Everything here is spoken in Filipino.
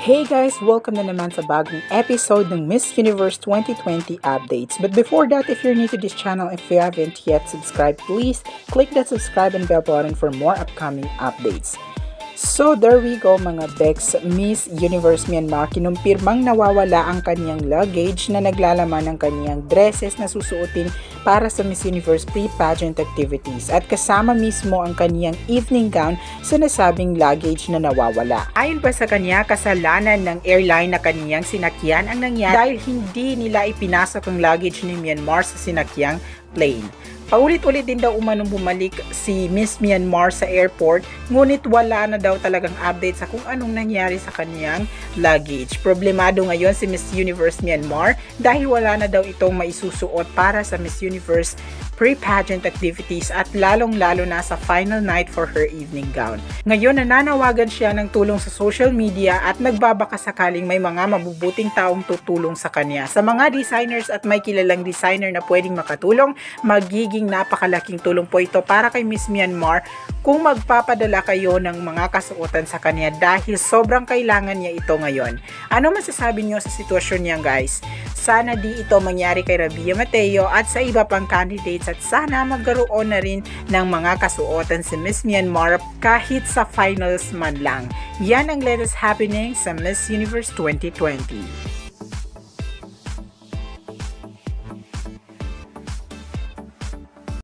Hey guys! Welcome na naman sa bagong episode ng Miss Universe 2020 updates. But before that, if you're new to this channel, if you haven't yet subscribed, please click that subscribe and bell button for more upcoming updates. So there we go mga Bex, Miss Universe Myanmar kinumpirmang nawawala ang kanyang luggage na naglalaman ng kanyang dresses na susuotin para sa Miss Universe pre-pageant activities at kasama mismo ang kanyang evening gown sa nasabing luggage na nawawala. Ayon pa sa kanya, kasalanan ng airline na kanyang sinakyan ang nangyari dahil hindi nila ipinasok ang luggage ni Myanmar sa sinakyang plane. Paulit-ulit din daw umanong bumalik si Miss Myanmar sa airport ngunit wala na daw talagang update sa kung anong nangyari sa kanyang luggage. Problemado ngayon si Miss Universe Myanmar dahil wala na daw itong maisusuot para sa Miss Universe pre-pageant activities at lalong-lalo na sa final night for her evening gown. Ngayon nananawagan siya ng tulong sa social media at nagbabaka sakaling may mga mabubuting taong tutulong sa kanya. Sa mga designers at may kilalang designer na pwedeng makatulong, magiging napakalaking tulong po ito para kay Miss Myanmar kung magpapadala kayo ng mga kasuotan sa kanya dahil sobrang kailangan niya ito ngayon. Ano masasabi niyo sa sitwasyon niya guys? Sana di ito mangyari kay Rabia Mateo at sa iba pang candidates at sana magkaroon na rin ng mga kasuotan si Miss Myanmar kahit sa finals man lang. Yan ang latest happening sa Miss Universe 2020.